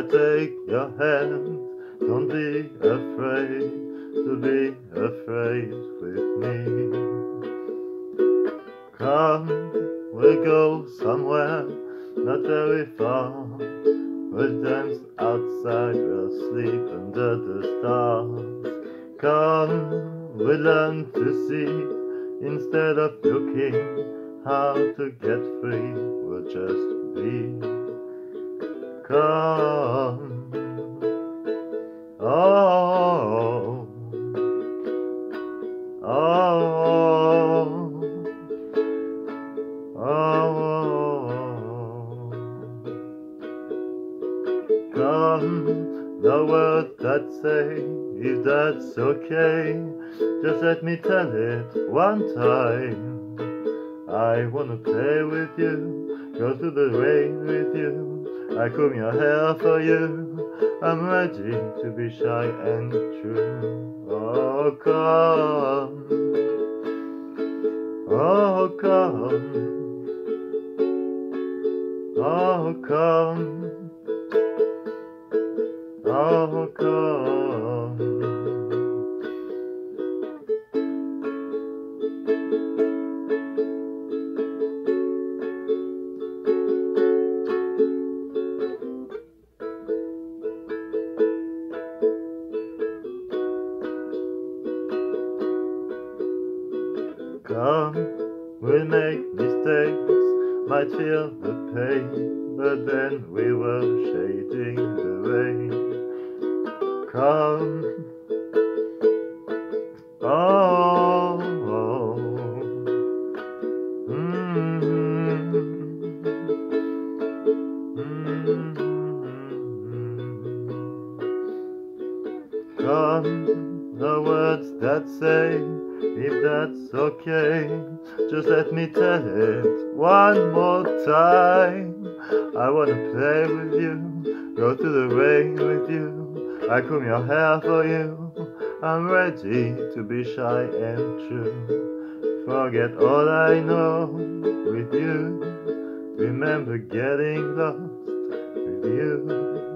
take your hand. Don't be afraid to be afraid with me. Come, we'll go somewhere not very far. We'll dance outside, we'll sleep under the stars. Come, we'll learn to see instead of looking how to get free. We'll just be. Come. Oh. Oh. Oh. Come, the word that say, if that's okay, just let me tell it one time. I wanna play with you, go through the rain with you, I comb your hair for you. I'm ready to be shy and true. Oh, come. Oh, come. Oh, come. Oh, come. Come, we'll make mistakes, might feel the pain, but then we were shading the rain. Come, oh, oh. Mm-hmm. Mm-hmm. Come, the words that say, if that's okay, just let me tell it one more time. I wanna play with you, go through the rain with you, I comb your hair for you. I'm ready to be shy and true. Forget all I know with you. Remember getting lost with you.